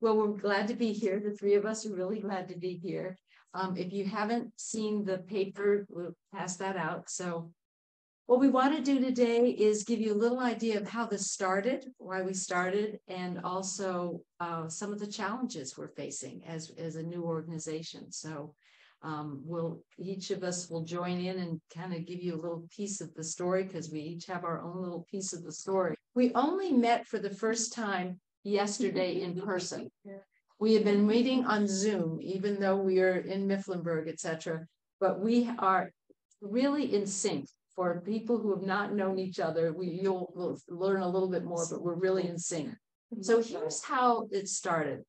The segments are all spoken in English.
Well, we're glad to be here. The three of us are really glad to be here. Um, if you haven't seen the paper, we'll pass that out. So what we want to do today is give you a little idea of how this started, why we started, and also uh, some of the challenges we're facing as, as a new organization. So um, we'll each of us will join in and kind of give you a little piece of the story because we each have our own little piece of the story. We only met for the first time yesterday in person. We have been meeting on Zoom, even though we are in Mifflinburg, etc. But we are really in sync. For people who have not known each other, we you'll will learn a little bit more, but we're really in sync. So here's how it started.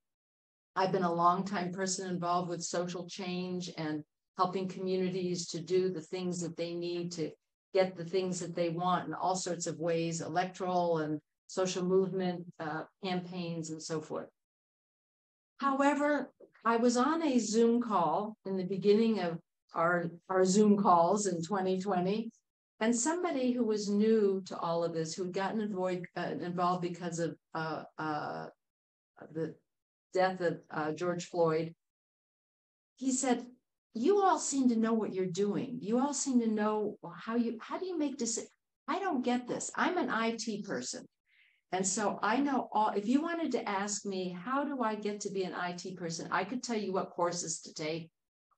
I've been a long-time person involved with social change and helping communities to do the things that they need to get the things that they want in all sorts of ways, electoral and social movement uh, campaigns and so forth. However, I was on a Zoom call in the beginning of our, our Zoom calls in 2020, and somebody who was new to all of this, who had gotten avoid, uh, involved because of uh, uh the death of uh, George Floyd, he said, "You all seem to know what you're doing. You all seem to know how you how do you make decisions. I don't get this. I'm an IT person. And so I know all, if you wanted to ask me, how do I get to be an IT person? I could tell you what courses to take.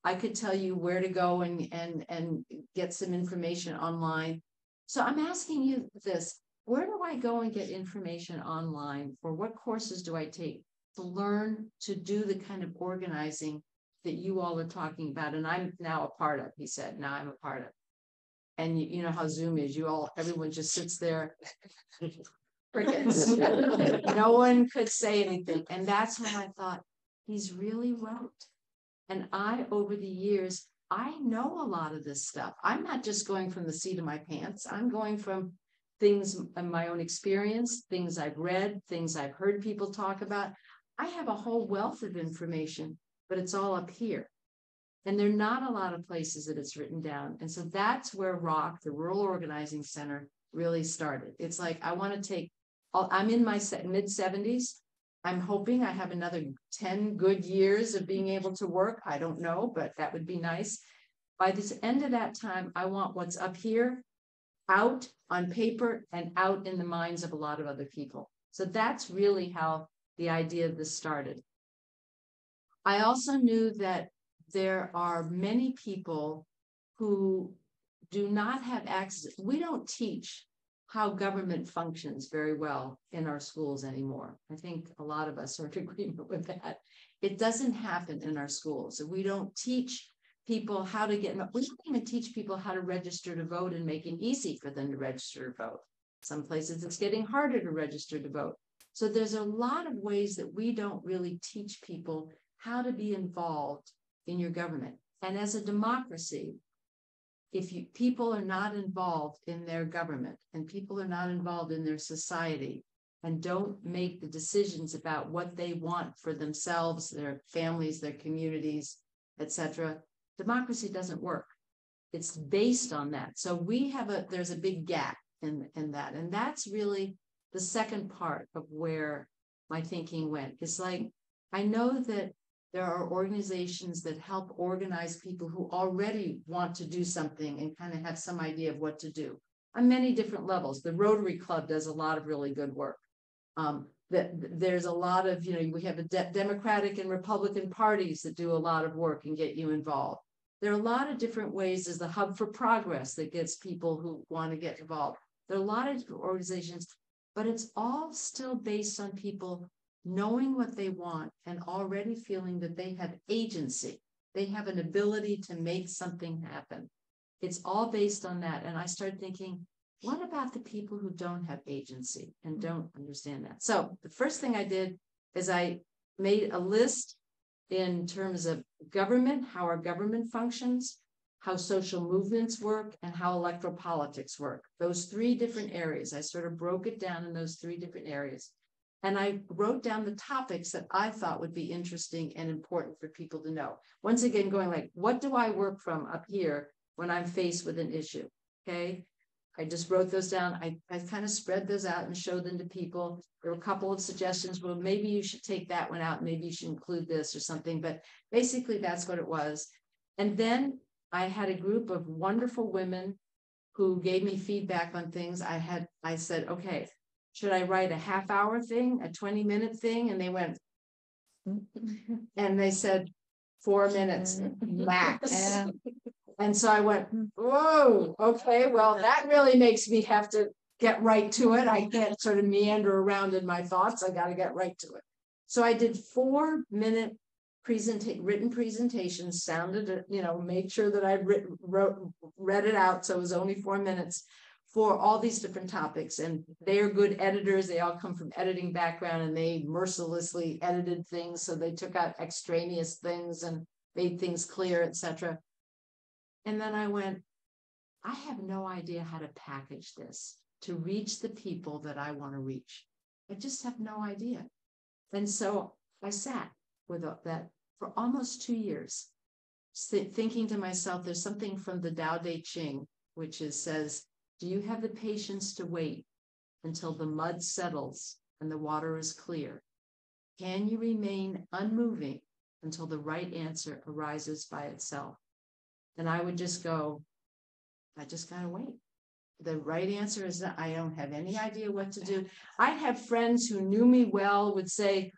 I could tell you where to go and, and, and get some information online. So I'm asking you this, where do I go and get information online or what courses do I take to learn to do the kind of organizing that you all are talking about? And I'm now a part of, he said, now I'm a part of. And you, you know how Zoom is, you all, everyone just sits there crickets. no one could say anything. And that's when I thought, he's really right. And I, over the years, I know a lot of this stuff. I'm not just going from the seat of my pants, I'm going from things in my own experience, things I've read, things I've heard people talk about. I have a whole wealth of information, but it's all up here. And there are not a lot of places that it's written down. And so that's where ROC, the Rural Organizing Center, really started. It's like, I want to take I'm in my mid 70s. I'm hoping I have another 10 good years of being able to work. I don't know, but that would be nice. By this end of that time, I want what's up here out on paper and out in the minds of a lot of other people. So that's really how the idea of this started. I also knew that there are many people who do not have access. We don't teach how government functions very well in our schools anymore. I think a lot of us are in agreement with that. It doesn't happen in our schools. We don't teach people how to get, we don't even teach people how to register to vote and make it easy for them to register to vote. Some places it's getting harder to register to vote. So there's a lot of ways that we don't really teach people how to be involved in your government. And as a democracy, if you, people are not involved in their government and people are not involved in their society and don't make the decisions about what they want for themselves, their families, their communities, etc., democracy doesn't work. It's based on that. So we have a there's a big gap in in that, and that's really the second part of where my thinking went. It's like I know that there are organizations that help organize people who already want to do something and kind of have some idea of what to do on many different levels. The Rotary Club does a lot of really good work. Um, there's a lot of, you know, we have a de Democratic and Republican parties that do a lot of work and get you involved. There are a lot of different ways. There's the Hub for Progress that gets people who want to get involved. There are a lot of organizations, but it's all still based on people knowing what they want and already feeling that they have agency. They have an ability to make something happen. It's all based on that. And I started thinking, what about the people who don't have agency and mm-hmm. don't understand that? So the first thing I did is I made a list in terms of government, how our government functions, how social movements work, and how electoral politics work. Those three different areas. I sort of broke it down in those three different areas. And I wrote down the topics that I thought would be interesting and important for people to know. Once again, going like, what do I work from up here when I'm faced with an issue? Okay. I just wrote those down. I, I kind of spread those out and showed them to people. There were a couple of suggestions. Well, maybe you should take that one out. Maybe you should include this or something. But basically, that's what it was. And then I had a group of wonderful women who gave me feedback on things. I had, I said, okay, should I write a half hour thing, a 20 minute thing? And they went, and they said, four minutes max. Yeah. And so I went, whoa, okay, well, that really makes me have to get right to it. I can't sort of meander around in my thoughts. I got to get right to it. So I did four minute present written presentations, sounded you know, made sure that I written, wrote, read it out. So it was only four minutes for all these different topics. And they are good editors. They all come from editing background and they mercilessly edited things. So they took out extraneous things and made things clear, etc. And then I went, I have no idea how to package this to reach the people that I want to reach. I just have no idea. And so I sat with that for almost two years, thinking to myself, there's something from the Tao Te Ching, which is says, do you have the patience to wait until the mud settles and the water is clear? Can you remain unmoving until the right answer arises by itself? And I would just go, I just gotta wait. The right answer is that I don't have any idea what to do. I have friends who knew me well would say,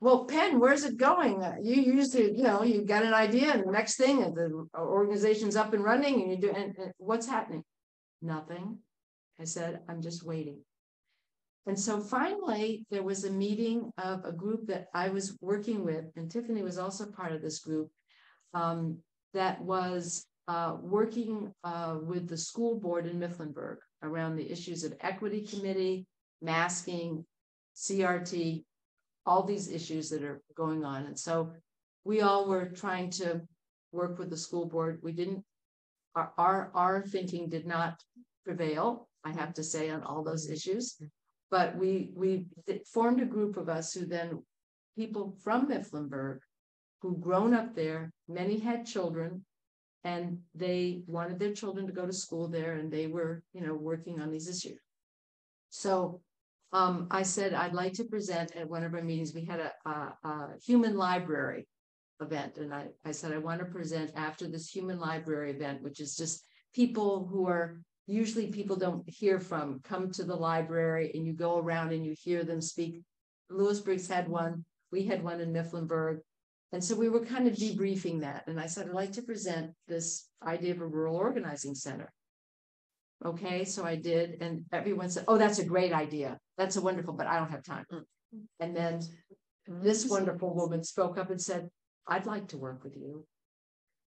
well, Penn, where's it going? Uh, you used to, you know, you got an idea, and the next thing, the organization's up and running, and you do, and, and what's happening? Nothing. I said, I'm just waiting. And so finally, there was a meeting of a group that I was working with, and Tiffany was also part of this group. Um, that was uh, working uh, with the school board in Mifflinburg around the issues of equity committee, masking, CRT, all these issues that are going on. And so we all were trying to work with the school board. We didn't, our, our, our thinking did not prevail, I have to say, on all those issues. But we, we formed a group of us who then, people from Mifflinburg who grown up there, many had children, and they wanted their children to go to school there, and they were, you know, working on these issues. So um, I said I'd like to present at one of our meetings. We had a, a, a human library event, and I, I said I want to present after this human library event, which is just people who are usually people don't hear from come to the library and you go around and you hear them speak. Lewisburg's had one. We had one in Mifflinburg. And so we were kind of debriefing that. And I said, I'd like to present this idea of a rural organizing center. Okay, so I did. And everyone said, Oh, that's a great idea. That's a wonderful, but I don't have time. Mm. And then this wonderful woman spoke up and said, I'd like to work with you.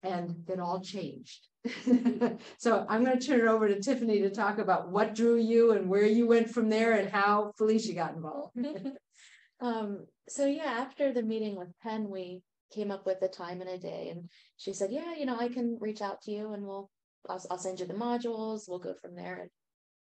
And it all changed. so I'm going to turn it over to Tiffany to talk about what drew you and where you went from there and how Felicia got involved. um, so yeah, after the meeting with Penn, we came up with a time and a day. And she said, Yeah, you know, I can reach out to you and we'll, I'll, I'll send you the modules. We'll go from there. And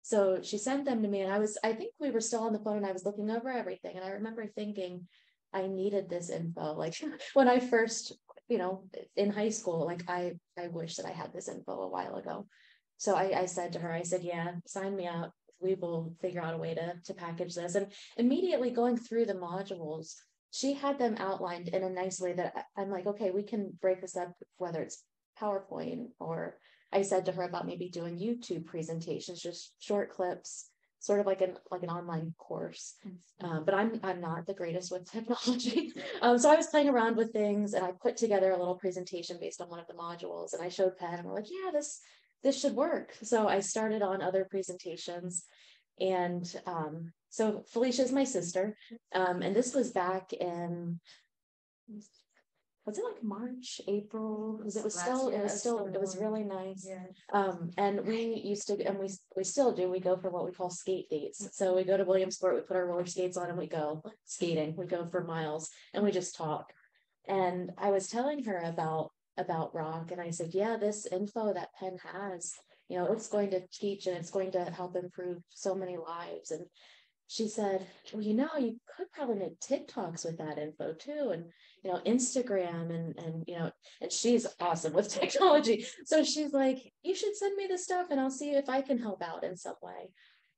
so she sent them to me. And I was, I think we were still on the phone and I was looking over everything. And I remember thinking, I needed this info. Like when I first, you know, in high school, like I, I wish that I had this info a while ago. So I, I said to her, I said, yeah, sign me out. We will figure out a way to, to package this. And immediately going through the modules, she had them outlined in a nice way that I'm like, okay, we can break this up, whether it's PowerPoint or I said to her about maybe doing YouTube presentations, just short clips, sort of like an like an online course. Um, but I'm I'm not the greatest with technology, um, so I was playing around with things and I put together a little presentation based on one of the modules, and I showed Pat and we're like, yeah, this this should work. So I started on other presentations, and um, so Felicia is my sister. Um, and this was back in was it like March, April? Because it was still, it was still, it was really nice. Yeah. Um, and we used to, and we we still do. We go for what we call skate dates. So we go to Williamsport, we put our roller skates on, and we go skating. We go for miles, and we just talk. And I was telling her about about ROC, and I said, "Yeah, this info that Penn has, you know, it's going to teach, and it's going to help improve so many lives." And she said, Well, you know, you could probably make TikToks with that info too, and you know, Instagram and and you know, and she's awesome with technology. So she's like, You should send me the stuff and I'll see if I can help out in some way.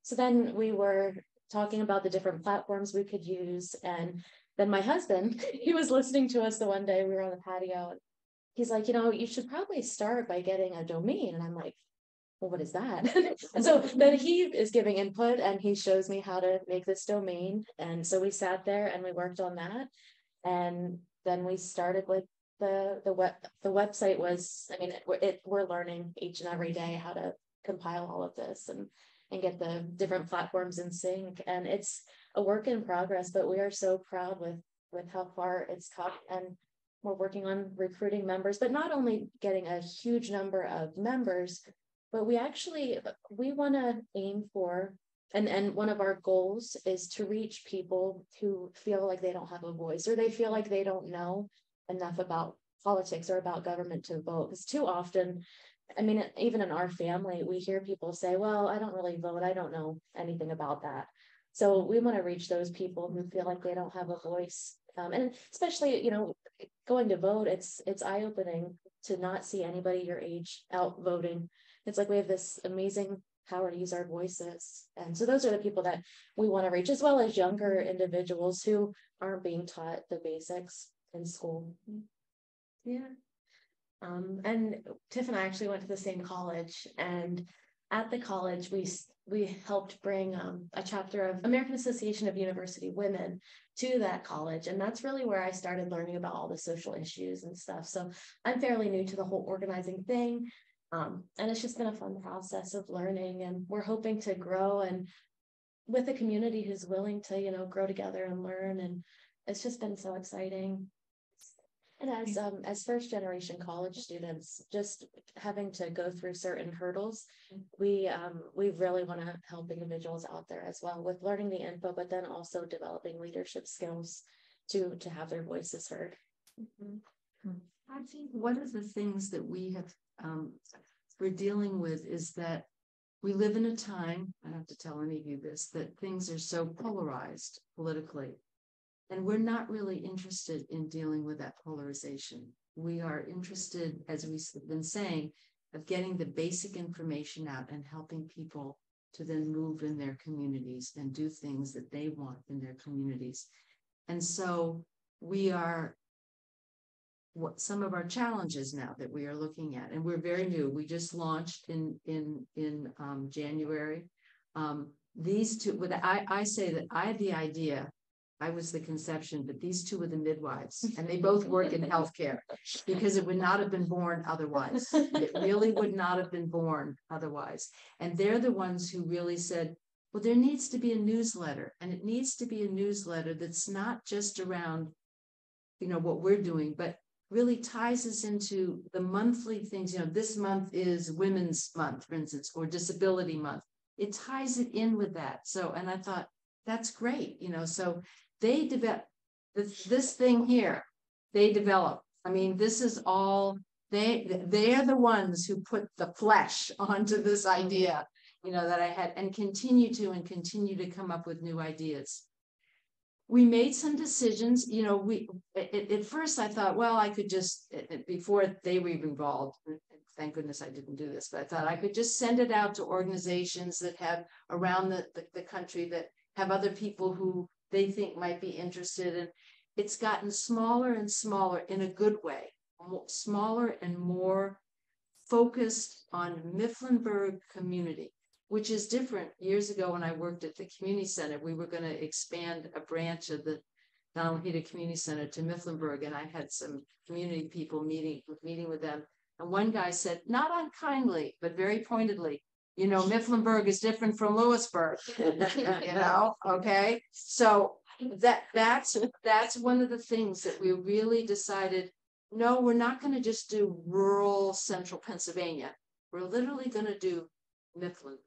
So then we were talking about the different platforms we could use. And then my husband, he was listening to us the one day we were on the patio. He's like, you know, you should probably start by getting a domain. And I'm like, well, what is that? and so then he is giving input and he shows me how to make this domain. And so we sat there and we worked on that. And then we started with the the web the website was I mean it, it we're learning each and every day how to compile all of this and and get the different platforms in sync and it's a work in progress but we are so proud with with how far it's come and we're working on recruiting members but not only getting a huge number of members but we actually we want to aim for and and one of our goals is to reach people who feel like they don't have a voice or they feel like they don't know enough about politics or about government to vote. Because too often i mean even in our family we hear people say well i don't really vote. I don't know anything about that. So we want to reach those people who feel like they don't have a voice. Um, and especially you know going to vote it's it's eye-opening to not see anybody your age out voting it's like we have this amazing power to use our voices. And so those are the people that we want to reach, as well as younger individuals who aren't being taught the basics in school. Yeah. Um, and Tiff and I actually went to the same college, and at the college, we we helped bring um, a chapter of American Association of University Women to that college, and that's really where I started learning about all the social issues and stuff. So I'm fairly new to the whole organizing thing, um, and it's just been a fun process of learning, and we're hoping to grow and with a community who's willing to, you know, grow together and learn. And it's just been so exciting. And as um, as first generation college students, just having to go through certain hurdles, we um, we really want to help individuals out there as well with learning the info, but then also developing leadership skills to to have their voices heard. Mm-hmm. I think one of the things that we have um, we're dealing with is that we live in a time, I don't have to tell any of you this, that things are so polarized politically. And we're not really interested in dealing with that polarization. We are interested, as we've been saying, of getting the basic information out and helping people to then move in their communities and do things that they want in their communities. And so we are what some of our challenges now that we are looking at and we're very new. We just launched in in in um, january. Um, these two with I, I say that i had the idea i was the conception but these two were the midwives and they both work in healthcare because it would not have been born otherwise. It really would not have been born otherwise. And they're the ones who really said well there needs to be a newsletter and it needs to be a newsletter that's not just around you know what we're doing but really ties us into the monthly things. You know, this month is Women's Month, for instance, or Disability Month. It ties it in with that. So, and I thought that's great. You know, so they develop this, this thing here. They develop. I mean, this is all they. They're the ones who put the flesh onto this idea. You know that I had, and continue to, and continue to come up with new ideas we made some decisions you know we at, at, first i thought well i could just before they were involved thank goodness i didn't do this but i thought i could just send it out to organizations that have around the, the, the country that have other people who they think might be interested and it's gotten smaller and smaller in a good way smaller and more focused on mifflinburg community which is different. Years ago, when I worked at the community center, we were going to expand a branch of the Donald Heiter Community Center to Mifflinburg, and I had some community people meeting meeting with them. And one guy said, not unkindly, but very pointedly, you know, Mifflinburg is different from Lewisburg. you know, okay. So that that's that's one of the things that we really decided. No, we're not going to just do rural central Pennsylvania. We're literally going to do Mifflin.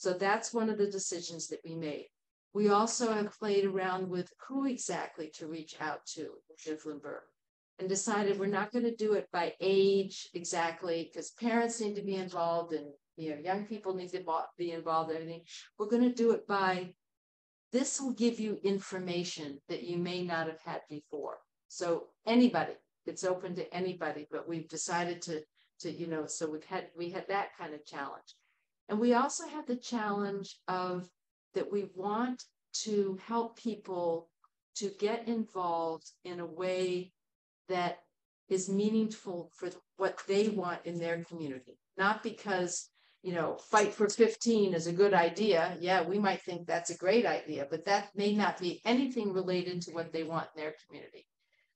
So that's one of the decisions that we made. We also have played around with who exactly to reach out to in Mifflinburg and decided we're not going to do it by age exactly because parents need to be involved and you know young people need to be involved in everything. We're going to do it by this will give you information that you may not have had before. So anybody, it's open to anybody, but we've decided to, to, you know, so we've had, we had that kind of challenge. And we also have the challenge of that we want to help people to get involved in a way that is meaningful for what they want in their community, not because you know, fight for 15 is a good idea. Yeah, we might think that's a great idea, but that may not be anything related to what they want in their community.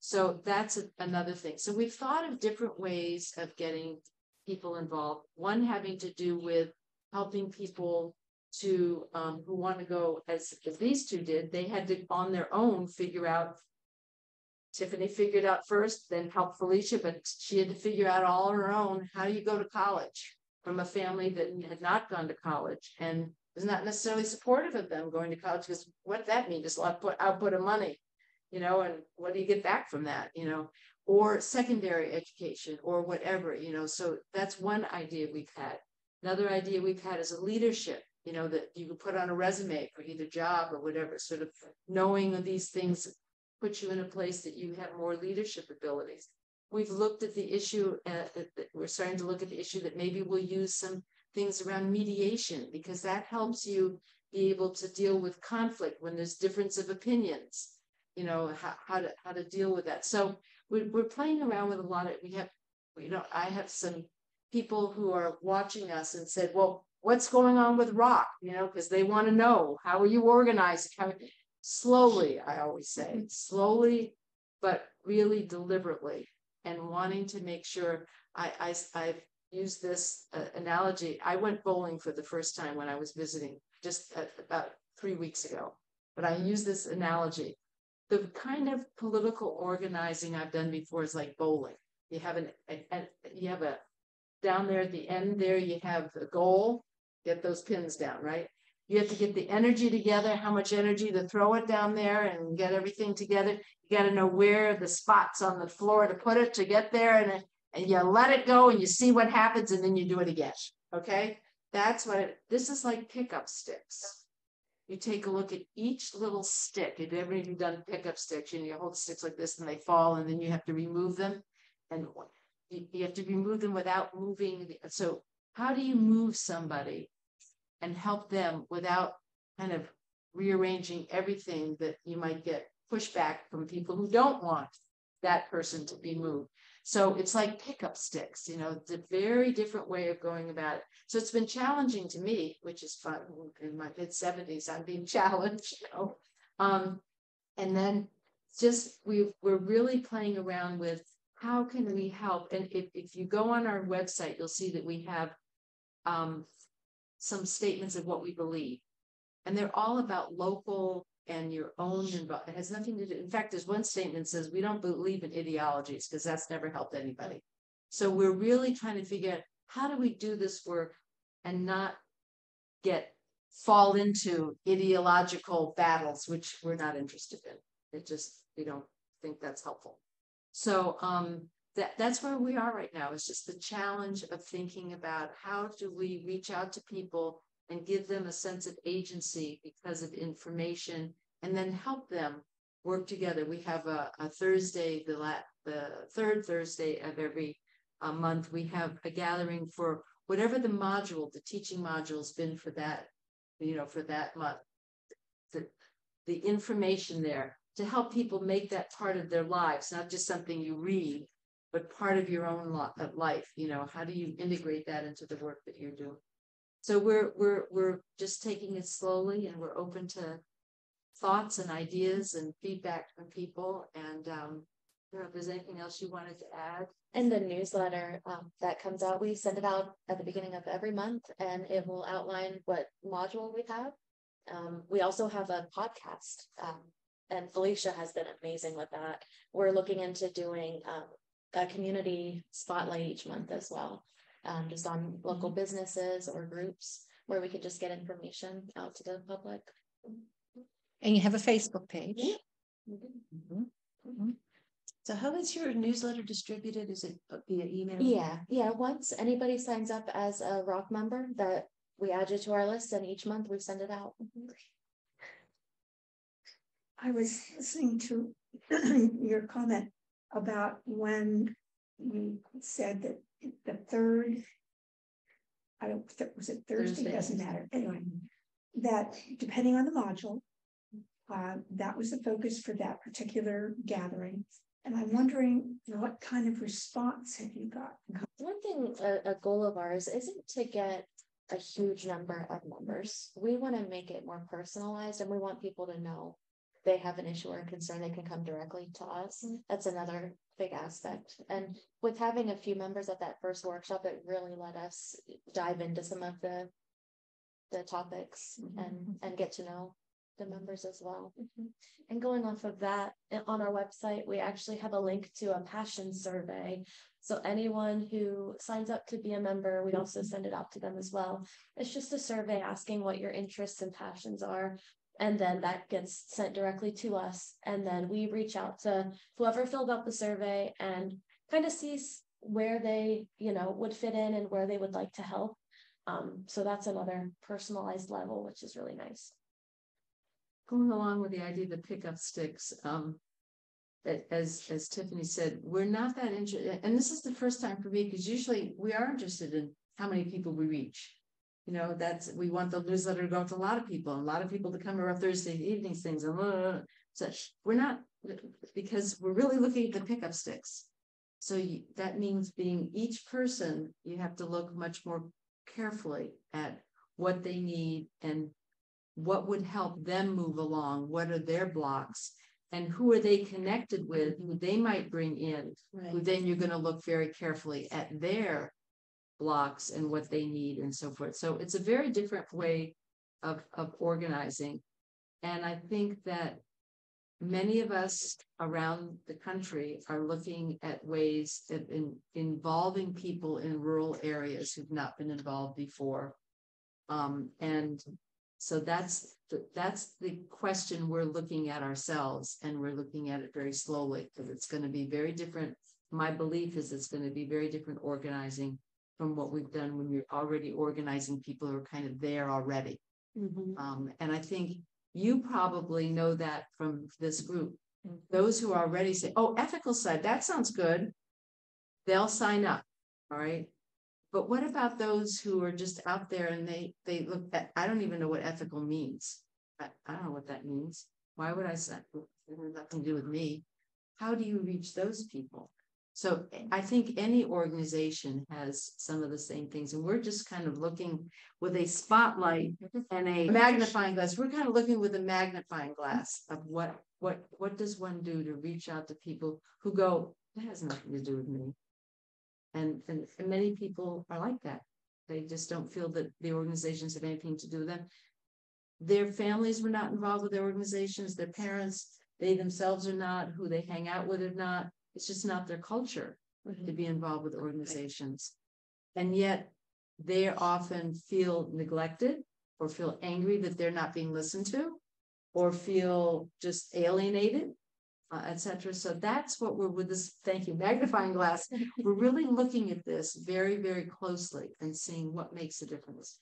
So that's a, another thing. So we've thought of different ways of getting people involved. One having to do with helping people to um, who want to go as, as these two did. They had to on their own figure out. Tiffany figured out first, then helped Felicia, but she had to figure out all on her own. How do you go to college? from a family that had not gone to college and was not necessarily supportive of them going to college because what that means is output output of money, you know, and what do you get back from that, you know, or secondary education or whatever, you know. So that's one idea we've had. Another idea we've had is a leadership, you know, that you could put on a resume for either job or whatever, sort of knowing of these things puts you in a place that you have more leadership abilities we've looked at the issue, uh, we're starting to look at the issue that maybe we'll use some things around mediation because that helps you be able to deal with conflict when there's difference of opinions, you know, how, how to how to deal with that. So we're, we're playing around with a lot of, we have, you know, I have some people who are watching us and said, well, what's going on with ROC, you know, because they want to know, how are you organized? How, slowly, I always say, slowly, but really deliberately and wanting to make sure I, I I've used this uh, analogy. I went bowling for the first time when I was visiting just about three weeks ago, but I use this analogy. The kind of political organizing I've done before is like bowling. You have an, a, a, you have a down there at the end there you have a goal. Get those pins down, right? You have to get the energy together, how much energy to throw it down there and get everything together. You got to know where the spots on the floor to put it to get there and, and you let it go and you see what happens and then you do it again. Okay. That's what it, this is like pickup sticks. You take a look at each little stick. If ever you've done pickup sticks, know, you hold sticks like this and they fall and then you have to remove them. And you, have to remove them without moving. The, so how do you move somebody and help them without kind of rearranging everything that you might get pushback from people who don't want that person to be moved. So it's like pickup sticks, you know, it's a very different way of going about it. So it's been challenging to me, which is fun. In my mid 70s, I'm being challenged, you know. Um, and then just we we're really playing around with how can we help? And if, if you go on our website, you'll see that we have um, some statements of what we believe. And they're all about local and your own involvement. It has nothing to do. In fact, there's one statement says we don't believe in ideologies because that's never helped anybody. So we're really trying to figure out how do we do this work and not get fall into ideological battles, which we're not interested in. It just we don't think that's helpful. So um, that that's where we are right now. It's just the challenge of thinking about how do we reach out to people and give them a sense of agency because of information and then help them work together. We have a, a Thursday, the la- the third Thursday of every uh, month, we have a gathering for whatever the module, the teaching module has been for that, you know, for that month. The, the information there to help people make that part of their lives, not just something you read, but part of your own life. You know, how do you integrate that into the work that you're doing? So we're we're we're just taking it slowly, and we're open to thoughts and ideas and feedback from people. And um, if there's anything else you wanted to add. And the newsletter um, that comes out, we send it out at the beginning of every month, and it will outline what module we have. Um, we also have a podcast, um, and Felicia has been amazing with that. We're looking into doing um, a community spotlight each month as well, um, just on local mm-hmm. businesses or groups where we could just get information out to the public. And you have a Facebook page. Yeah. Mm-hmm. Mm-hmm. So how is your newsletter distributed? Is it via email? Yeah, yeah. Once anybody signs up as a ROC member, that we add you to our list, and each month we send it out. I was listening to your comment about when you said that the third. I don't, was it Thursday? Thursday. Doesn't matter. Anyway, that depending on the module. Uh, that was the focus for that particular gathering. And I'm wondering what kind of response have you got? One thing, a, a goal of ours isn't to get a huge number of members. We want to make it more personalized and we want people to know they have an issue or a concern, they can come directly to us. Mm-hmm. That's another big aspect. And with having a few members at that first workshop, it really let us dive into some of the the topics mm-hmm. and and get to know the mm-hmm. members as well. And going off of that, uh, on our website, we actually have a link to a passion survey. So anyone who signs up to be a member, we also send it out to them as well. It's just a survey asking what your interests and passions are. And then that gets sent directly to us. And then we reach out to whoever filled out the survey and kind of sees where they, you know, would fit in and where they would like to help. Um, so that's another personalized level, which is really nice. going along with the idea of the pickup sticks, um. As, as Tiffany said, we're not that interested, and this is the first time for me, because usually we are interested in how many people we reach. You know, that's, we want the newsletter to go out to a lot of people, and a lot of people to come to our Thursday evenings things and blah, blah, blah. such. We're not, because we're really looking at the pickup sticks. So you, that means being each person, you have to look much more carefully at what they need and what would help them move along? What are their blocks? And who are they connected with, who they might bring in? Who then you're gonna look very carefully at their blocks and what they need and so forth. So it's a very different way of, of organizing. And I think that many of us around the country are looking at ways of in, involving people in rural areas who've not been involved before. Um, and so that's, the- that's the question we're looking at ourselves and we're looking at it very slowly because it's going to be very different. My belief is it's going to be very different organizing from what we've done when you're already organizing people who are kind of there already. Um, and I think you probably know that from this group. Those who already say, oh, ethical society, that sounds good. They'll sign up, all right? But what about those who are just out there and they, they look at, I don't even know what ethical means. I, I don't know what that means. Why would I say, it has nothing to do with me? How do you reach those people? So eh, I think any organization has some of the same things, and we're just kind of looking with a spotlight and a magnifying glass. We're kind of looking with a magnifying glass of what, what, what does one do to reach out to people who go, that has nothing to do with me. And, and, and many people are like that. They just don't feel that the organizations have anything to do with them. Their families were not involved with their organizations, their parents, they themselves are not, who they hang out with are not. It's just not their culture to be involved with organizations. And yet they often feel neglected or feel angry that they're not being listened to or feel just alienated, uh, et cetera. So that's what we're with this, thank you, magnifying glass. We're really looking at this very, very closely and seeing what makes a difference.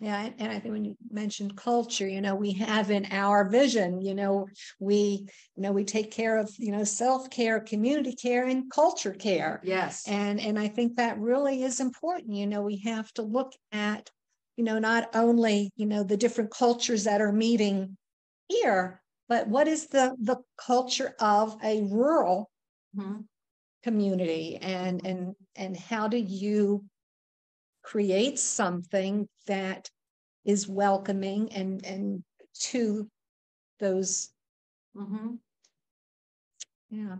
Yeah, and- and I think when you mentioned culture, you know, we have in our vision, you know, we, you know, we take care of, you know, self-care, community care and culture care. Yes. And, and I think that really is important, you know, we have to look at, you know, not only, you know, the different cultures that are meeting here, but what is the, the culture of a rural Mhm. community and, and, and how do you create something that is welcoming and, and to those, Mhm. yeah.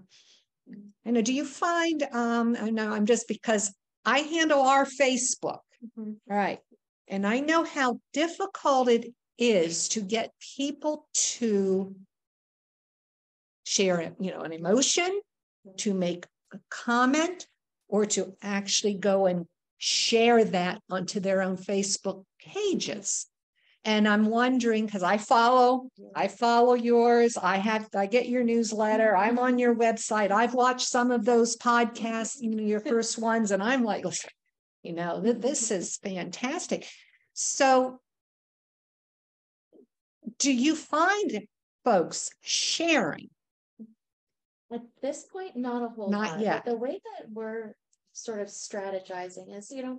I know, do you find, um, I know I'm just because I handle our Facebook, Mhm. right? And I know how difficult it is to get people to share, you know, an emotion, to make a comment, or to actually go and share that onto their own Facebook pages. And I'm wondering, because I follow, I follow yours, I have, I get your newsletter, I'm on your website, I've watched some of those podcasts, you know, your first ones, and I'm like, you know, th- this is fantastic. So do you find folks sharing? At this point, not a whole Not lot. but yet. The way that we're sort of strategizing is, you know,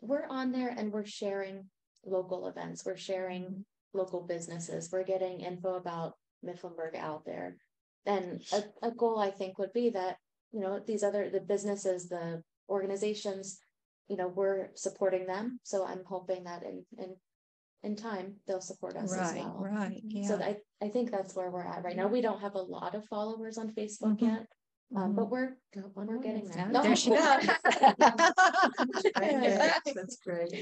we're on there and we're sharing local events, we're sharing local businesses, we're getting info about Mifflinburg out there. And a, a goal I think would be that, you know, these other, the businesses, the organizations, you know, we're supporting them. So I'm hoping that in, in, in time, they'll support us as well. right, So. I, I think that's where we're at right now. We don't have a lot of followers on Facebook Mhm. yet. Um, but we're, we're getting there. No, there she goes. That's great.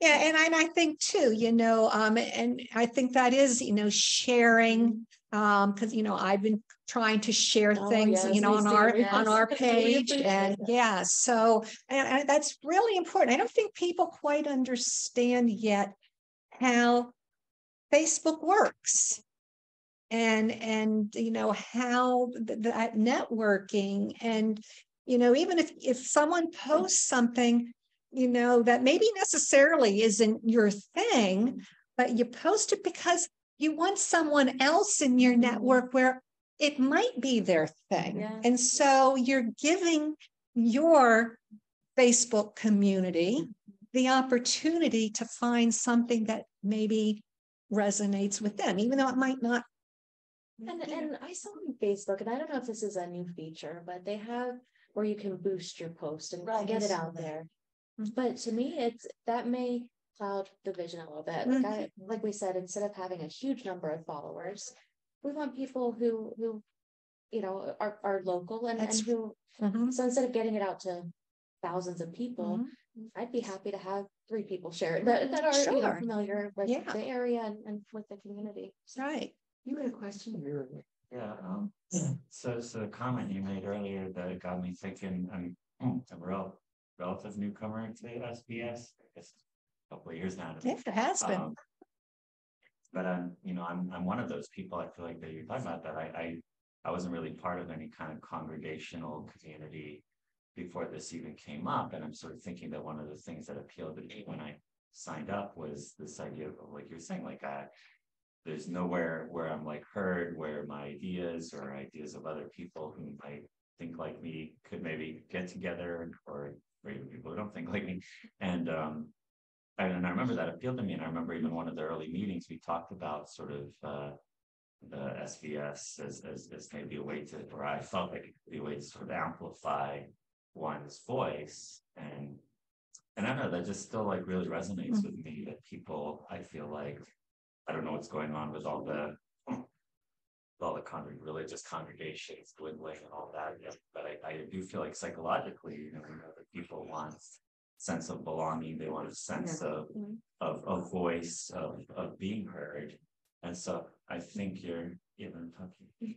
Yeah, and I, and I think too, you know, um, and I think that is, you know, sharing, um, because you know, I've been trying to share Oh, things, you know, on too, our, on our page and that. yeah, so, and, and that's really important. I don't think people quite understand yet how Facebook works. And, and, you know, how th- that networking and, you know, even if, if someone posts something, you know, that maybe necessarily isn't your thing, but you post it because you want someone else in your network where it might be their thing. Yeah. And so you're giving your Facebook community the opportunity to find something that maybe resonates with them, even though it might not. And, and I saw on Facebook, and I don't know if this is a new feature, but they have where you can boost your post and Right, get it out there. Mhm. But to me, it's, that may cloud the vision a little bit. Like I, like we said, instead of having a huge number of followers, we want people who, who, you know, are, are local and, and who, Mhm, so instead of getting it out to thousands of people, mhm. I'd be happy to have three people share it that, that are, you know, familiar with Yeah. the area and, and with the community. Right. You had a question? Yeah, um, so, so the comment you made earlier that got me thinking, I'm a rel- relative newcomer to SVS, I guess. a Couple of years now. Yeah, it has been. Um, But I'm, you know, I'm, I'm one of those people, I feel like that you're talking about, that I, I, I wasn't really part of any kind of congregational community. Before this even came up, and I'm sort of thinking that one of the things that appealed to me when I signed up was this idea of, like you're saying, like, I there's nowhere where I'm like heard, where my ideas or ideas of other people who might think like me could maybe get together or, or even people who don't think like me. And um, and, and I remember that appealed to me. And I remember even one of the early meetings, we talked about sort of uh, the SVS as, as, as maybe a way to, or I felt like it could be a way to sort of amplify one's voice. And and I don't know, that just still like really resonates with me that people, I feel like, I don't know what's going on with all the. with All the con- religious congregations dwindling and all that, yeah, but I, I do feel like psychologically, you know, we know that people want. Sense of belonging, they want a sense of, Mhm. of, of voice, of, of being heard. And so I think you're even talking.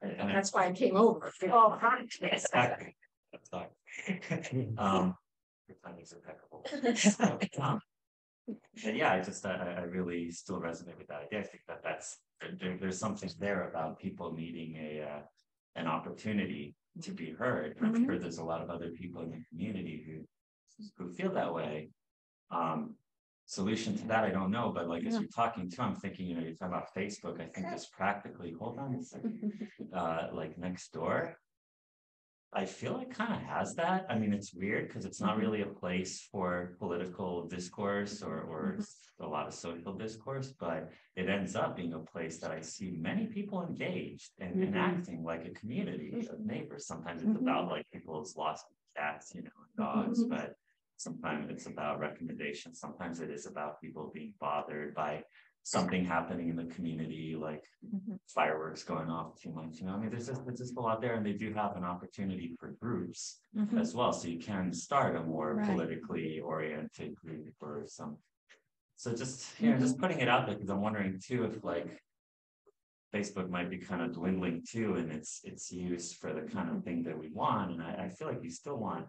And That's why I came over. Oh, hi. Exactly. That's. Um, your timing's impeccable. Um, And yeah, I just, I, I really still resonate with that idea. I think that that's, there, there's something there about people needing a, uh, an opportunity to be heard. And I'm sure there's a lot of other people in the community who, who feel that way. Um, solution to that, I don't know, but like as you're talking too, I'm thinking, you know, you're talking about Facebook, I think just practically, hold on a second uh, like Nextdoor. I feel it kind of has that. I mean, it's weird because it's not mm-hmm. really a place for political discourse or, or mm-hmm. a lot of social discourse, but it ends up being a place that I see many people engaged and, and mm-hmm. acting like a community of neighbors. Sometimes it's about like people's lost cats, you know, and dogs, but sometimes it's about recommendations. Sometimes it is about people being bothered by something happening in the community, like mm-hmm. fireworks going off too much. You know, I mean, there's just there's just a lot there, and they do have an opportunity for groups mm-hmm. as well. So you can start a more Right. politically oriented group or some. So just you know, just mm-hmm. putting it out there because I'm wondering too if like. Facebook might be kind of dwindling too, and it's it's used for the kind of thing that we want, and I, I feel like you still want.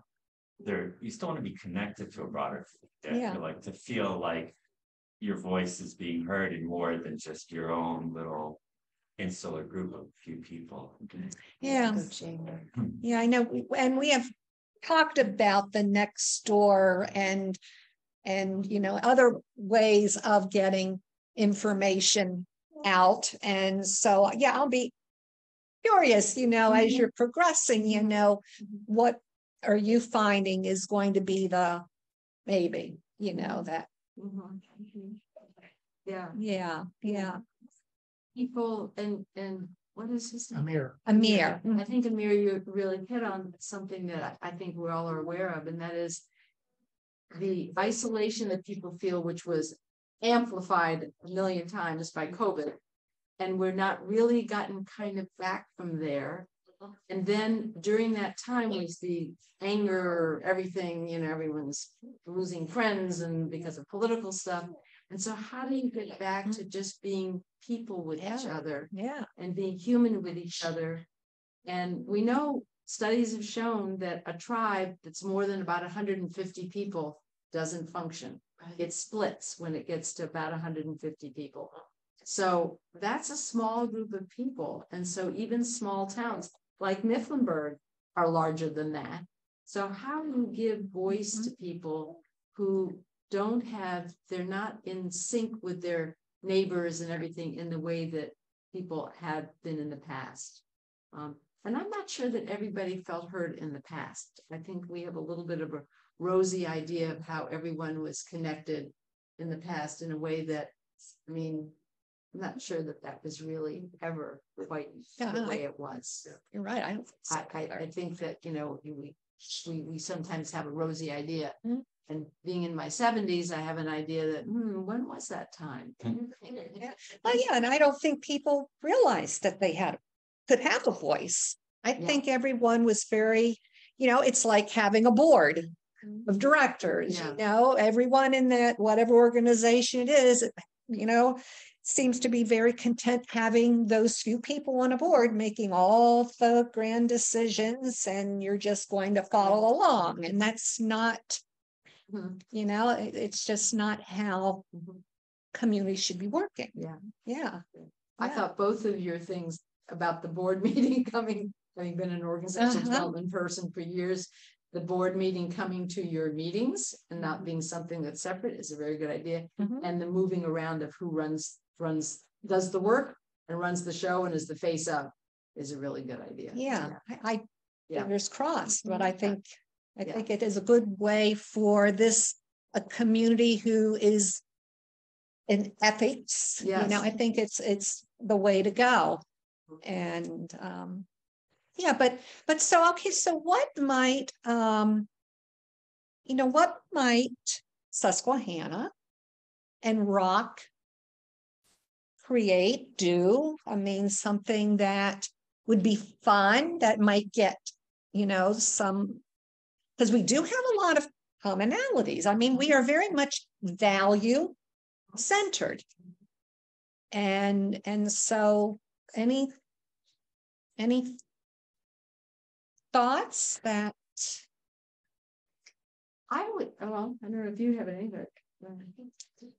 There, you still want to be connected to a broader, Yeah. feel like to feel like your voice is being heard in more than just your own little insular group of few people. Yeah. Hmm. Yeah, I know. And we have talked about the Nextdoor and and, you know, other ways of getting information out. And so, yeah, I'll be curious, you know, as you're progressing, you know, what are you finding is going to be the maybe, you know, that. Yeah, yeah, yeah. people and, and what is his name? Amir. Amir. I think Amir, you really hit on something that I I think we all are aware of, and that is. The isolation that people feel, which was amplified a million times by COVID. And we're not really gotten kind of back from there. And then during that time was the anger, everything, you know, everyone's losing friends and because of political stuff. And so how do you get back to just being people with each other? Yeah. and being human with each other. And we know studies have shown that a tribe that's more than about hundred and fifty people doesn't function. It splits when it gets to about hundred and fifty people. So that's a small group of people. And so even small towns like Mifflinburg are larger than that. So how do you give voice to people who don't have, they're not in sync with their neighbors and everything in the way that people have been in the past. Um, and I'm not sure that everybody felt heard in the past. I think we have a little bit of a rosy idea of how everyone was connected in the past in a way that, I mean, I'm not sure that that was really ever quite Yeah, the I- way it was. You're right. I don't. think so I, I. I think that, you know, we, we, we sometimes have a rosy idea. Mm. And being in my seventies, I have an idea that, hmm, when was that time? Well, yeah, and I don't think people realized that they had, could have a voice. I Yeah. think everyone was very, you know, it's like having a board of directors, Yeah. you know, everyone in that, whatever organization it is, it- you know, seems to be very content having those few people on a board making all the grand decisions and you're just going to follow along. And that's not, Mhm. you know, it- it's just not how Mhm. communities should be working. Yeah. Yeah. I Yeah. thought both of your things about the board meeting coming, having been an organization Uh-huh. development person for years. The board meeting coming to your meetings and Mm-hmm. not being something that's separate is a very good idea. Mhm. And the moving around of who runs, runs, does the work and runs the show and is the face up is a really good idea. Yeah, I, I Yeah. fingers crossed, but I think, I Yeah. think it is a good way for this, a community who is in ethics, you know, I think it's, it's the way to go. And, um, yeah, but, but so, okay, so what might, um, you know, what might Susquehanna and ROC create, do? I mean, something that would be fun that might get, you know, some, because we do have a lot of commonalities. I mean, we are very much value centered. And, and so any, any thoughts that, I would, well, I don't know if you have any, but. Uh,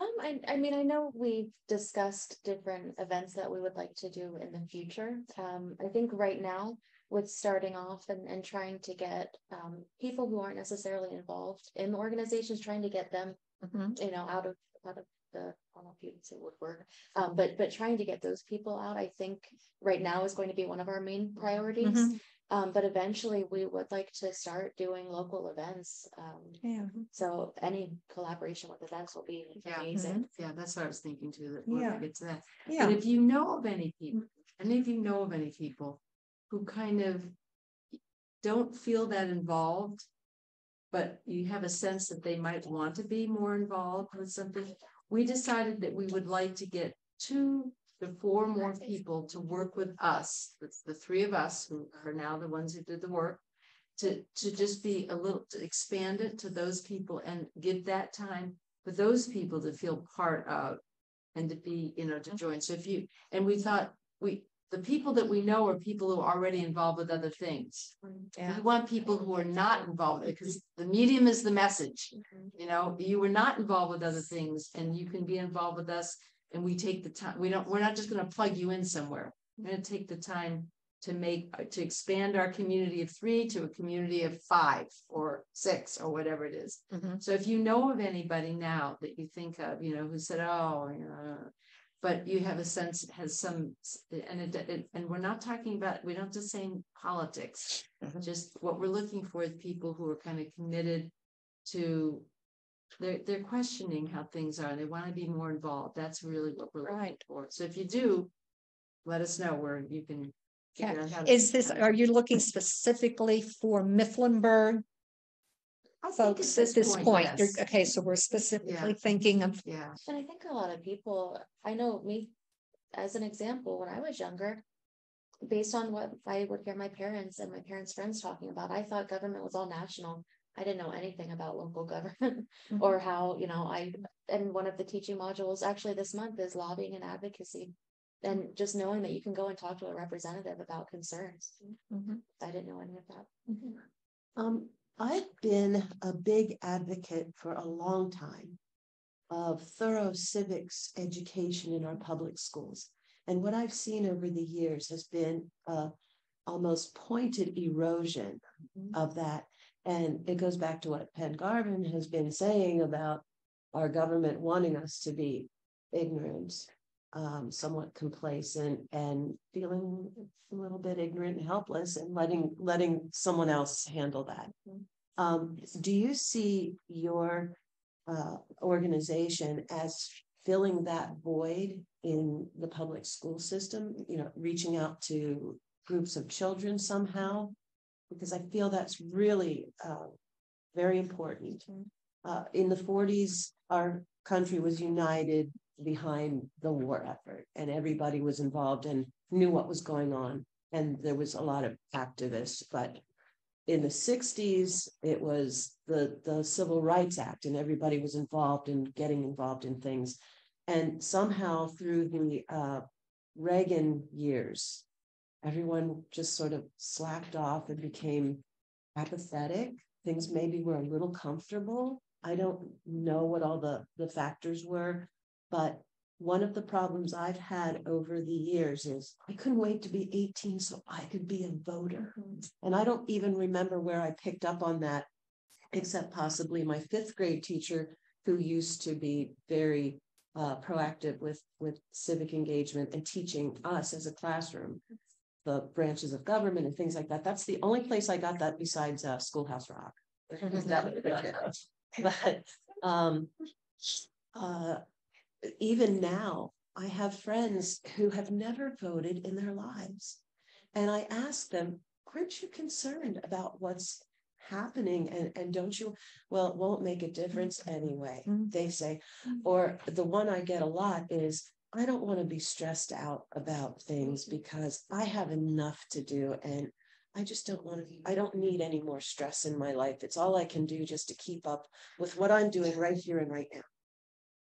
Um, I, I mean, I know we've discussed different events that we would like to do in the future. Um, I think right now with starting off and, and trying to get, um, people who aren't necessarily involved in the organizations, trying to get them, you know, out of, out of the, I don't know if you'd say woodwork. Um, but, but trying to get those people out, I think right now is going to be one of our main priorities. Mhm. Um, but eventually we would like to start doing local events. Um, yeah, so any collaboration with events will be Yeah. amazing. Yeah, that's what I was thinking too, that when Yeah. we get to that. yeah. But if you know of any people, any of you know of any people who kind of don't feel that involved, but you have a sense that they might want to be more involved with something, we decided that we would like to get two to four more people to work with us, the, the three of us who are now the ones who did the work, to, to just be a little, to expand it to those people and give that time for those people to feel part of and to be, you know, to mm-hmm. join. So if you, and we thought, we, the people that we know are people who are already involved with other things. Yeah. We want people who are not involved because the medium is the message. Mm-hmm. You know, you were not involved with other things and you can be involved with us and we take the time, we don't, we're not just gonna plug you in somewhere. We're gonna take the time to make, to expand our community of three to a community of five or six or whatever it is. Mhm. So if you know of anybody now that you think of, you know, who said, oh, you know, but you have a sense, has some, and it, it- and we're not talking about, we don't just say politics. Mhm. Just what we're looking for is people who are kind of committed to, they're, they're questioning how things are. They want to be more involved. That's really what we're looking Right. for. So if you do, let us know where you can. Yeah. how to- Is this, are you looking specifically for Mifflinburg I think folks at this point? You're- yes. Okay, so we're specifically thinking of, Yeah, And I think a lot of people, I know me, as an example, when I was younger. Based on what I would hear my parents and my parents' friends talking about, I thought government was all national. I didn't know anything about local government Mhm. or how, you know, I, and one of the teaching modules actually this month is lobbying and advocacy. And just knowing that you can go and talk to a representative about concerns. Mhm. I didn't know any of that. Um, I've been a big advocate for a long time of thorough civics education in our public schools. And what I've seen over the years has been a almost pointed erosion of that. And it goes back to what Penn Garvin has been saying about our government wanting us to be ignorant, um, somewhat complacent, and feeling a little bit ignorant and helpless, and letting letting someone else handle that. Um, do you see your uh, organization as filling that void in the public school system? You know, reaching out to groups of children somehow, because I feel that's really uh, very important. Uh, in the 40s, our country was united behind the war effort, and everybody was involved and knew what was going on. And there was a lot of activists, but in the 60s, it was the, the Civil Rights Act, and everybody was involved in getting involved in things. And somehow through the uh, Reagan years, everyone just sort of slacked off and became apathetic. Things maybe were a little comfortable. I don't know what all the, the factors were, but one of the problems I've had over the years is I couldn't wait to be 18 so I could be a voter. And I don't even remember where I picked up on that, except possibly my fifth grade teacher who used to be very uh, proactive with, with civic engagement and teaching us as a classroom the branches of government and things like that. That's the only place I got that besides uh, Schoolhouse Rock. But um, uh, even now, I have friends who have never voted in their lives. And I ask them, aren't you concerned about what's happening? And, and don't you, well, it won't make a difference anyway, Mhm. they say. Or the one I get a lot is, I don't want to be stressed out about things mm-hmm. because I have enough to do and I just don't want to, I don't need any more stress in my life. It's all I can do just to keep up with what I'm doing right here and right now.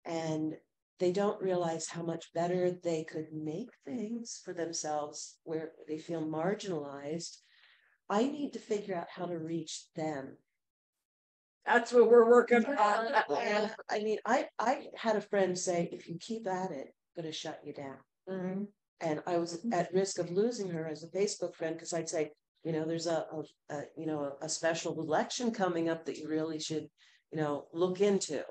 And they don't realize how much better they could make things for themselves where they feel marginalized. I need to figure out how to reach them. that's what we're working on. And I mean, I, I had a friend say, if you keep at it, I'm gonna shut you down. Mhm. And I was at risk of losing her as a Facebook friend because I'd say, you know, there's a, a, a, you know, a special election coming up that you really should, you know, look into.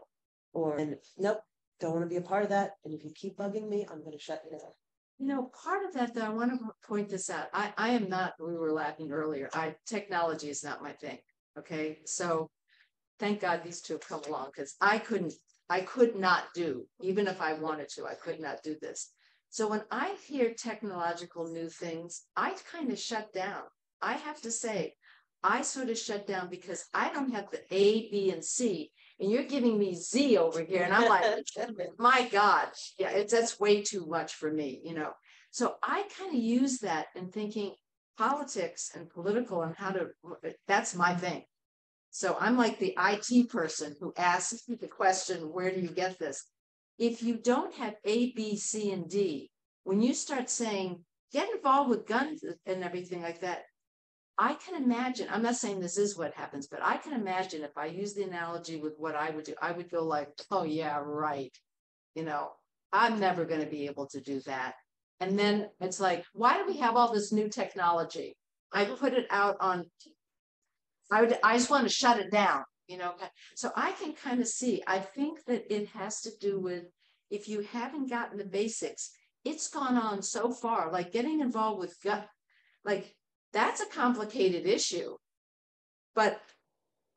Or, and nope, don't want to be a part of that. And if you keep bugging me, I'm going to shut you down. You know, part of that, though, I want to point this out. I, I am not, we were laughing earlier. I, technology is not my thing. Okay, so thank God these two have come along because I couldn't, I could not do, even if I wanted to, I could not do this. So when I hear technological new things, I kind of shut down. I have to say, I sort of shut down because I don't have the A, B, and C, and you're giving me Z over here, and I'm like, my God, yeah, it's that's way too much for me, you know. So I kind of use that in thinking politics and political and how to that's my thing. So I'm like the IT person who asks the question, where do you get this? If you don't have A, B, C, and D, when you start saying get involved with guns and everything like that, I can imagine, I'm not saying this is what happens, but I can imagine if I use the analogy with what I would do, I would go like, oh yeah, right. You know, I'm never going to be able to do that. And then it's like, why do we have all this new technology? I put it out on. I would, I just want to shut it down, you know, so I can kind of see, I think that it has to do with. If you haven't gotten the basics, it's gone on so far, like getting involved with gut, like, that's a complicated issue. But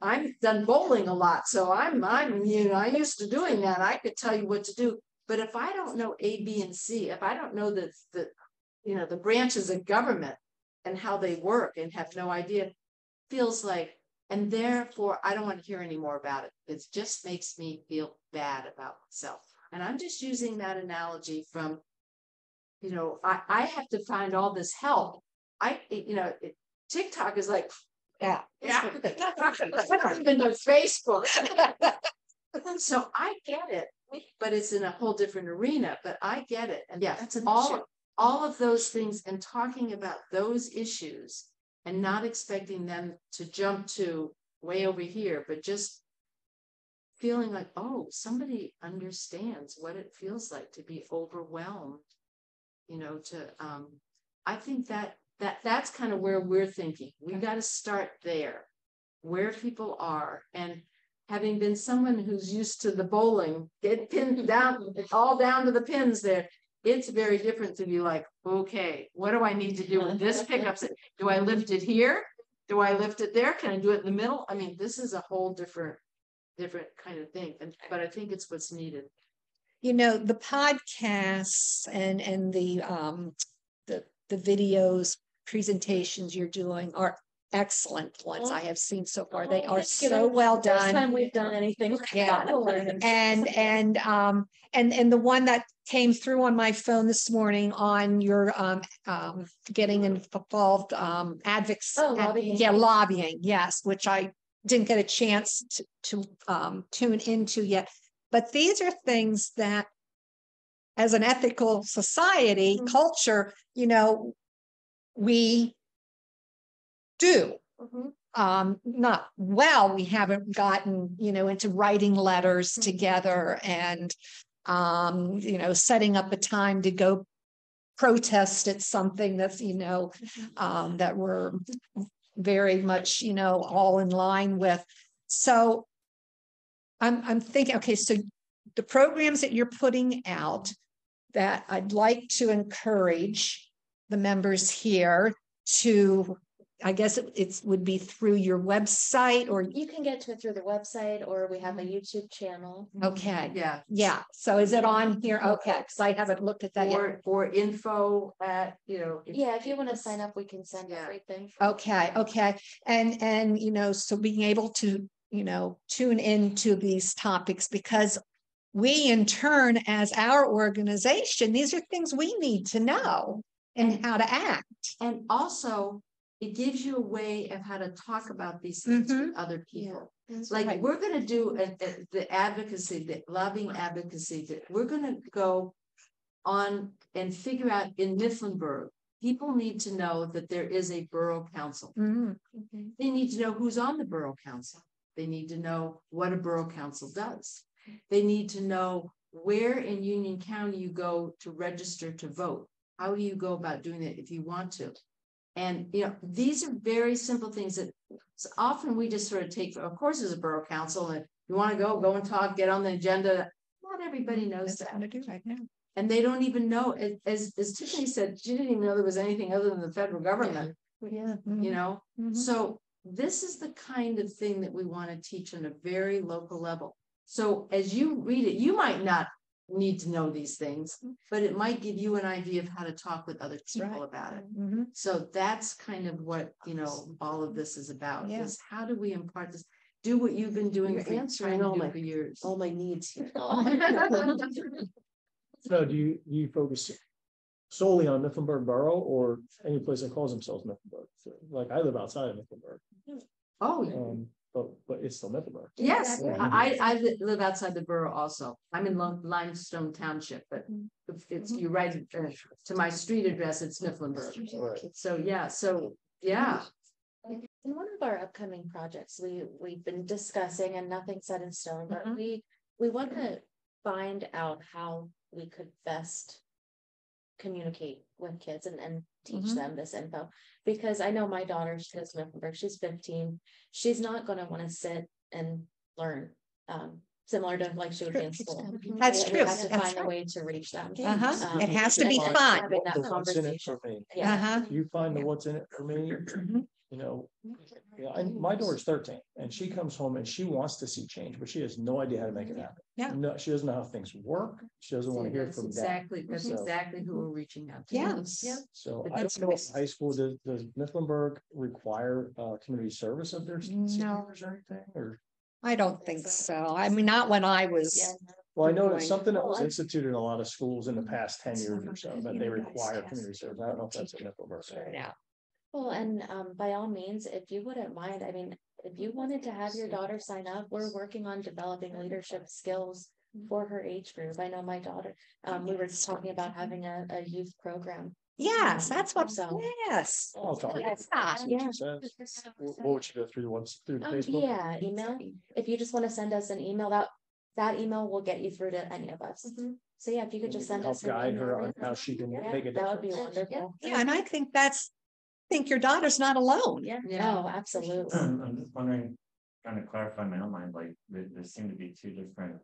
I've done bowling a lot, so I'm, I'm, you know, I'm used to doing that. I could tell you what to do. But if I don't know A, B, and C, if I don't know the, the, you know, the branches of government and how they work and have no idea, feels like, and therefore I don't want to hear any more about it. It just makes me feel bad about myself. And I'm just using that analogy from, you know, I, I have to find all this help. I, you know, it- TikTok is like, Yeah. yeah, even to Facebook. So I get it, but it's in a whole different arena, but I get it. And yeah, That's an all, issue. all of those things and talking about those issues and not expecting them to jump to way over here, but just feeling like, oh, somebody understands what it feels like to be overwhelmed. You know, to, um, I think that, that, that's kind of where we're thinking. We gotta start there. Where people are and having been someone who's used to the bowling, get pinned down, all down to the pins there. It's very different to be like, okay, what do I need to do with this pickup? set? Do I lift it here? Do I lift it there? Can I do it in the middle? I mean, this is a whole different, different kind of thing. And, but I think it's what's needed. you know the podcasts and and the um the the videos presentations you're doing are excellent ones i have seen so far they Oh, are so well First done Time we've done anything. like Yeah. that. and and um and and the one that came through on my phone this morning on your um um getting involved um advocacy Oh, lobbying. yeah lobbying yes which i didn't get a chance to to um tune into yet but these are things that as an ethical society Mhm. culture you know we do Mhm. um not well we haven't gotten you know into writing letters Mhm. together and um you know setting up a time to go protest at something that's you know um that we're very much you know all in line with so i'm i'm thinking okay so the programs that you're putting out that i'd like to encourage the members here to I guess it it's would be through your website or, You can get to it through the website or we have a mm-hmm. YouTube channel. okay, Yeah. yeah, so is it on here? Okay, because I haven't looked at that yet. Or, or info at, you know. Yeah, if you want to sign up, we can send Yeah. everything. Okay, okay, and and you know, so being able to, you know, tune into these topics because we in turn, as our organization, these are things we need to know and how to act. And also, it gives you a way of how to talk about these things with other people. Like, right. we're gonna do a- a- the advocacy, the lobbying advocacy, that we're gonna go on and figure out in Mifflinburg, people need to know that there is a borough council. Mhm. They need to know who's on the borough council. They need to know what a borough council does. They need to know where in Union County you go to register to vote. How do you go about doing it if you want to? And, you know, these are very simple things that often we just sort of take, of course, as a borough council, and you want to go, go and talk, get on the agenda. Not everybody knows That's how that. to do right now. And they don't even know, as- as, Tiffany said, she didn't even know there was anything other than the federal government, Yeah. you know? Mhm. So this is the kind of thing that we want to teach on a very local level. So as you read it, you might not need to know these things, but it might give you an idea of how to talk with other people right. about it. Mhm. So that's kind of what, you know, all of this is about, Yeah. is how do we impart this? Do what you've been doing You're for, answering all my- for years. All my needs here. So do you, do you focus solely on Mifflinburg Borough or any place that calls themselves Mifflinburg? So, Like I live outside of Mifflinburg, Oh, yeah. um, but, but it's still Mifflinburg. Yes, Exactly. I, I li- live outside the borough also. I'm in Lime- Limestone Township, but if it's, you write it, uh, to my street address, it's Mifflinburg. So, yeah, so, yeah, In one of our upcoming projects, we, we've been discussing and nothing set in stone, but Mhm. we, we want to find out how we could best communicate with kids and, and teach Mhm. them this info. Because I know my daughter, she goes to Mifflinburg, she's fifteen, she's not gonna wanna sit and learn. Um, similar to like she would be in school. That's We- true. We have to That's find a way to reach them. Uh-huh. Um, It has to be fun. Having that The what's in it conversation. for me. Yeah. Uh-huh. You find the what's in it for me, Mhm. You know. Yeah, and my daughter's thirteen and she comes home and she wants to see change, but she has no idea how to make it happen. Yeah. No, she doesn't know how things work. She doesn't want to hear it That's from dad. exactly, that's So- exactly who we're reaching out to. Yes. Yeah. So But I don't know, if high school, does, does Mifflinburg require, uh, community service of their seniors or anything, or? I don't think so. I mean, not when I was. Yeah. Well, I know Going it's something that was instituted in a lot of schools in the past ten years or so, but they require community service. I don't know if that's in Mifflinburg. Yeah. Well, and um, by all means, if you wouldn't mind, I mean, if you wanted to have your daughter sign up, we're working on developing leadership skills for her age group. I know my daughter, um, we were just talking about having a, a youth program. Yes, that's what, So- yes. I'll talk. to her. Yeah. What she says. What what would she go through the ones, through the Um, Facebook? yeah, email. If you just want to send us an email, that that email will get you through to any of us. So yeah, if you could And just can send help us. an guide her on how she can Yeah, make a That would be wonderful. Yeah, and I think that's, I think your daughter's not alone. Yeah, Yeah. oh, absolutely. I'm just wondering, trying to clarify in my own mind, like, there, there seem to be two different.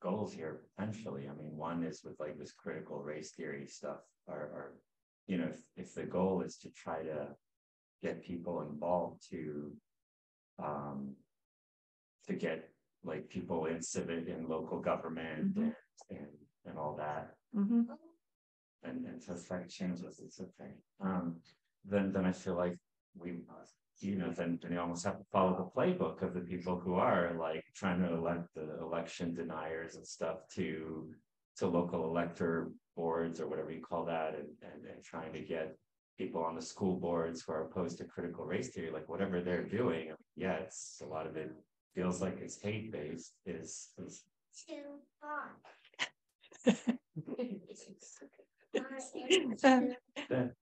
Goals here potentially, I mean, one is with like this critical race theory stuff, or, or, you know, if, if the goal is to try to. Get people involved to. Um. To get like people in civic and local government and, and, and all that Mhm. and, and to affect changes, it's okay. Um, then, then I feel like we, you know, then, then you almost have to follow the playbook of the people who are like trying to elect the election deniers and stuff to, to local elector boards or whatever you call that, and, and, and trying to get people on the school boards who are opposed to critical race theory, like whatever they're doing, yeah, it's, a lot of it feels like it's hate based, is, is um, then,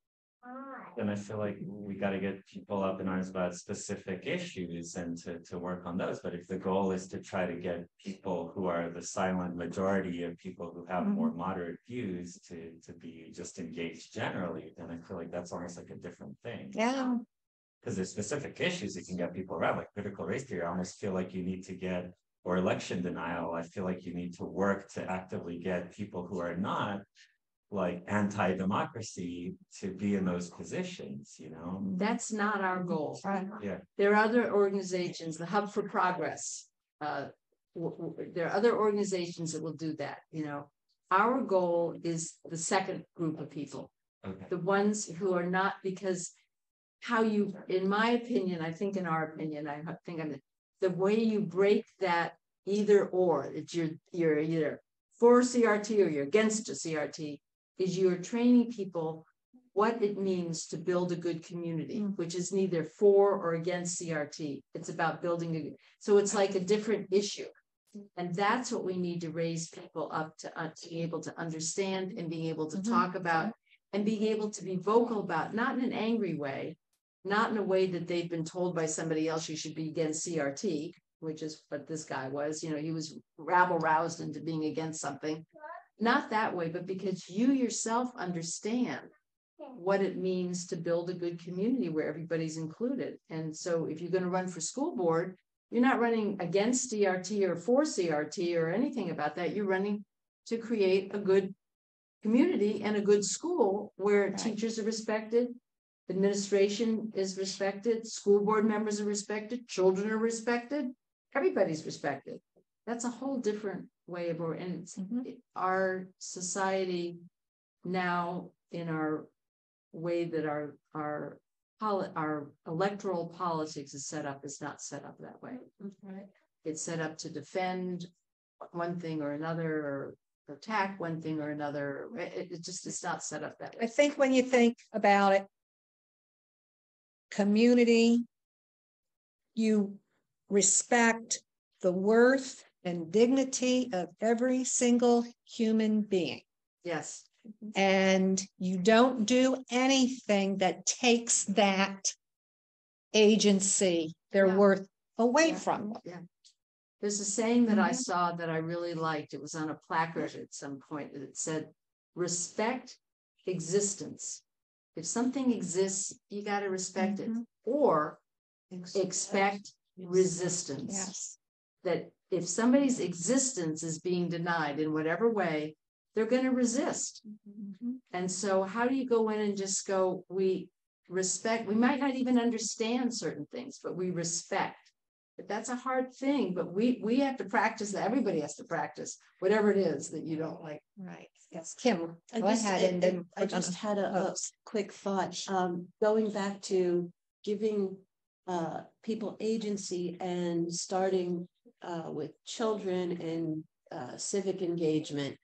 then I feel like we gotta get people up in arms about specific issues and to, to work on those. But if the goal is to try to get people who are the silent majority of people who have more mm-hmm. moderate views to, to be just engaged generally, then I feel like that's almost like a different thing. Yeah, Because there's specific issues that can get people around, like critical race theory. I almost feel like you need to get, or election denial, I feel like you need to work to actively get people who are not like anti-democracy to be in those positions, you know? That's not our goal. right. Yeah. There are other organizations, the Hub for Progress. Uh, w- w- there are other organizations that will do that, you know. Our goal is the second group of people, Okay. the ones who are not because. How you, in my opinion, I think in our opinion, I think I'm, the way you break that either or, it's you're, you're either. For CRT or you're against a CRT, is you're training people what it means to build a good community, which is neither for or against CRT. It's about building a, so it's like a different issue. And that's what we need to raise people up to, uh, to be able to understand and being able to Mhm. talk about and being able to be vocal about, not in an angry way, not in a way that they've been told by somebody else you should be against CRT, which is what this guy was, you know, he was rabble roused into being against something. Not that way, but because you yourself understand what it means to build a good community where everybody's included. And so if you're gonna run for school board, you're not running against CRT or for CRT or anything about that. You're running to create a good community and a good school where Right. teachers are respected, administration is respected, school board members are respected, children are respected, everybody's respected. That's a whole different way of, and it's Mhm. our society now in our way that our, our poli- our electoral politics is set up is not set up that way. It's set up to defend one thing or another, or attack one thing or another. It, it just is not set up that way. I think when you think about it. Community. You respect the worth and dignity of every single human being. Yes, And you don't do anything that takes that agency, their Yeah. worth away Yeah. from them. there's a saying that I Mhm. saw that I really liked. It was on a placard at some point. It said, respect existence. If something exists, you gotta respect it, Mhm. or expect Yes. resistance. Yes. That if somebody's existence is being denied in whatever way, they're gonna resist. Mhm. And so how do you go in and just go, we respect, we might not even understand certain things, but we respect. But that's a hard thing, but we, we have to practice that. Everybody has to practice, whatever it is that you don't like. Right, yes, Kim, I go just- ahead I- and then. I just had a, a quick thought, um, going back to giving uh, people agency and starting uh, with children and uh, civic engagement.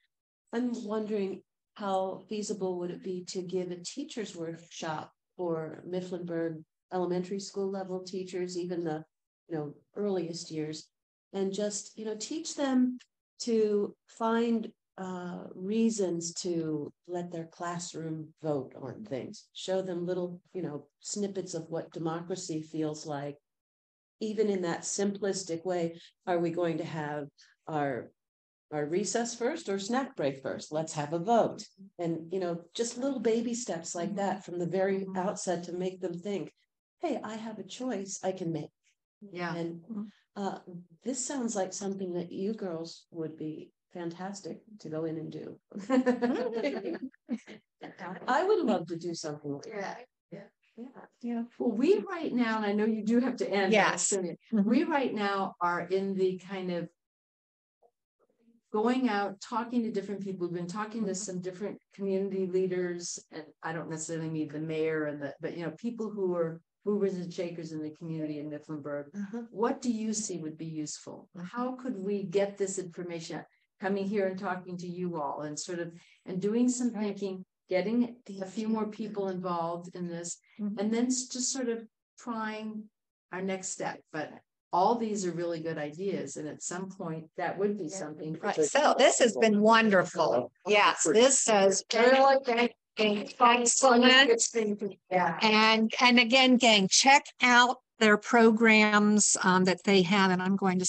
I'm wondering how feasible would it be to give a teacher's workshop for Mifflinburg elementary school level teachers, even the, you know, earliest years? And just, you know, teach them to find uh, reasons to let their classroom vote on things. Show them little, you know, snippets of what democracy feels like. Even in that simplistic way, are we going to have our our recess first or snack break first? Let's have a vote. And, you know, just little baby steps like that from the very outset to make them think, hey, I have a choice I can make. Yeah. And uh, this sounds like something that you girls would be fantastic to go in and do. I would love to do something like that. Yeah. Well, we right now, and I know you do have to end. Yes. Mhm. We right now are in the kind of. Going out, talking to different people, we've been talking to some different community leaders, and I don't necessarily mean the mayor and the, but you know, people who are. Movers and shakers in the community in Mifflinburg. Uh-huh. What do you see would be useful? How could we get this information? Coming here and talking to you all and sort of, and doing some thinking, getting a few more people involved in this. Mhm. And then just sort of trying our next step, but all these are really good ideas, and at some point, that would be something. Right, so this has been wonderful. Yes, this has really been been excellent. Yeah. And, and again, gang, check out their programs um, that they have, and I'm going to